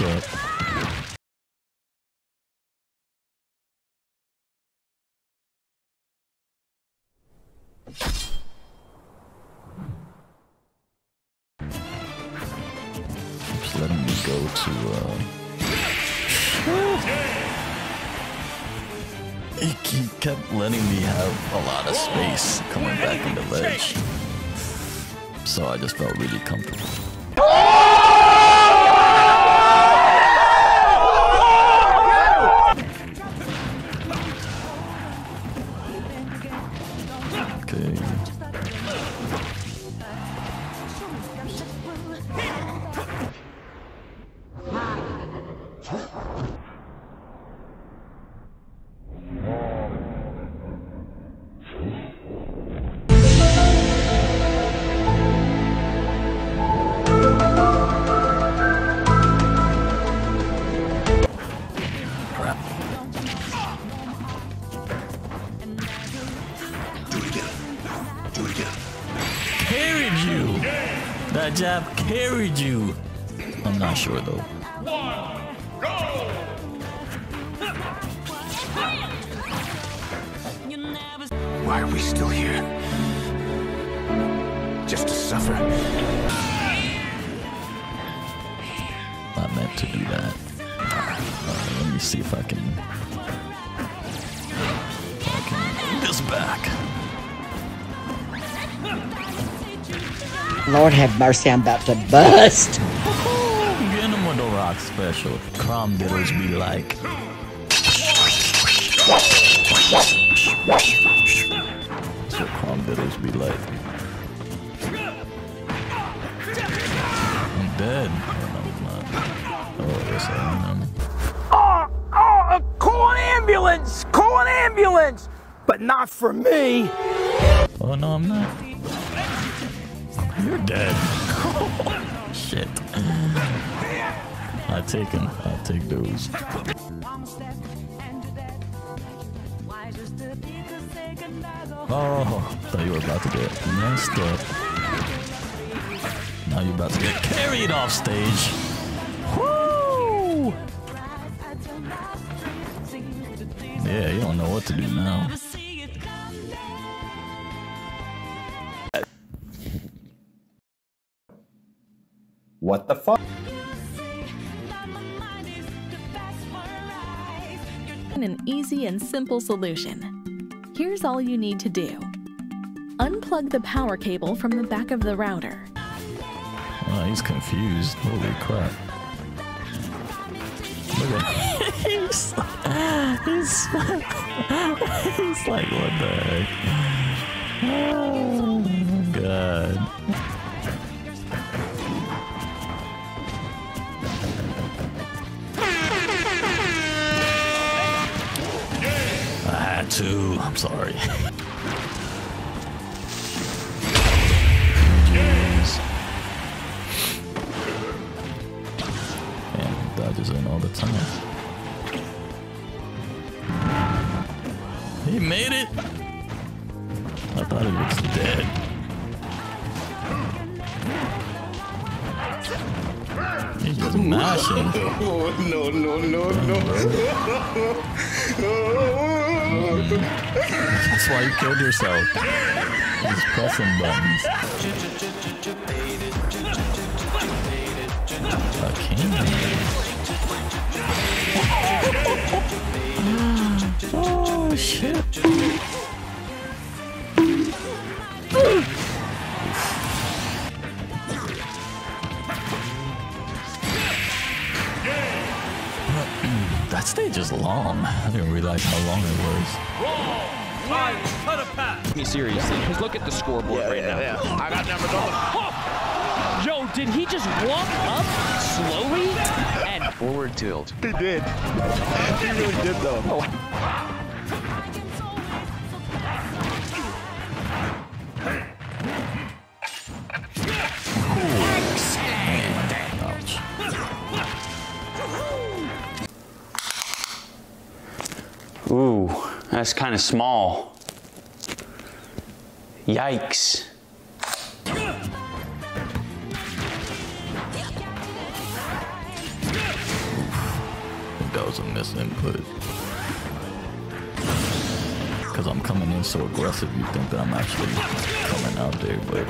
Messed up. Just letting me go to, uh... He kept letting me have a lot of space coming back in the ledge. So I just felt really comfortable. That jab carried you! I'm not sure though. Why are we still here? Just to suffer? Not meant to do that. Alright, let me see if I can. If I can this back. Lord have mercy, I'm about to bust. Get him with the rock special. Chrom diddles be like. That's what Chrom diddles be like. I'm dead. Oh, no, I'm not. Oh, yes, I am. Oh, oh, call an ambulance! Call an ambulance! But not for me! Oh, no, I'm not. You're dead. Shit. I take him. I'll take those. Oh, thought you were about to get messed up. Now you're about to get carried off stage. Woo! Yeah, you don't know what to do now. What the fuck? An easy and simple solution. Here's all you need to do. Unplug the power cable from the back of the router. Oh, he's confused. Holy crap. Look at he's, he's, he's like, what the heck? Sorry. Man, dodges in all the time. He made it. He's just mashing. Oh, no, no, no, no. That's why you killed yourself. Just pressing buttons. A king. Oh shit. That stage is long. I didn't realize how long it was. me seriously, because look at the scoreboard right now. I got numbers on the. Yo, did he just walk up slowly and forward tilt? He did. He really did, though. Ouch. Ooh, that's kind of small. Yikes. that was a misinput. Because I'm coming in so aggressive, you think that I'm actually coming out there, but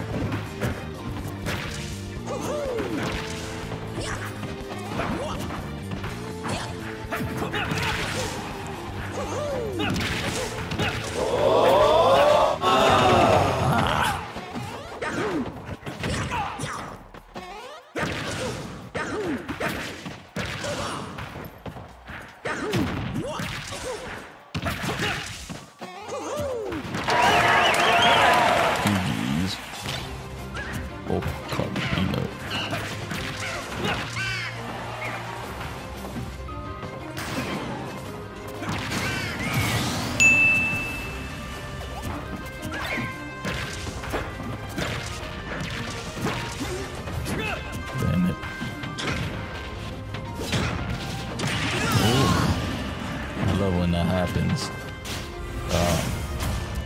love when that happens.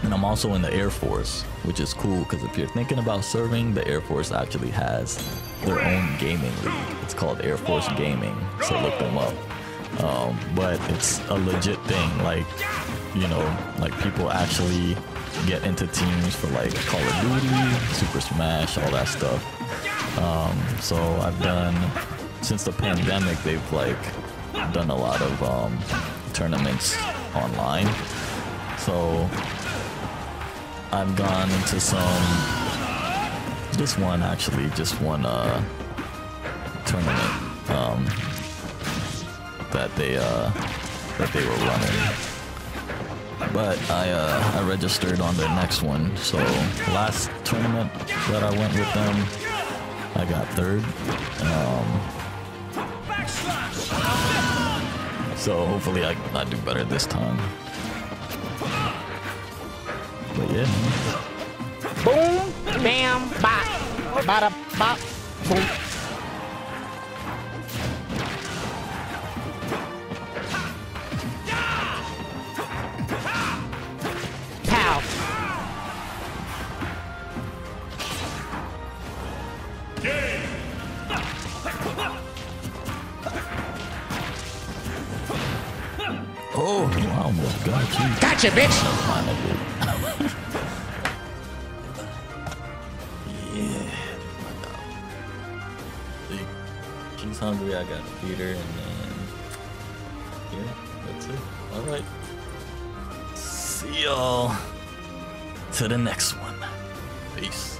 And I'm also in the Air Force, which is cool because if you're thinking about serving, the Air Force actually has their own gaming league. It's called Air Force Gaming, so look them up. Um, but it's a legit thing. Like, you know, like people actually get into teams for like Call of Duty, Super Smash, all that stuff. Um, so I've done since the pandemic, they've like done a lot of um, tournaments online. So I've gone into some, just one actually, just one uh, tournament um, that they uh, that they were running. But I uh, I registered on the next one. So last tournament that I went with them, I got third. Um, so hopefully I, I do better this time. But yeah. Boom, bam, bop, bada, bop, boom. Oh, I almost you. Gotcha, bitch. Yeah. She's hungry. I got to feed her, and then yeah, that's it. All right. See y'all to the next one. Peace.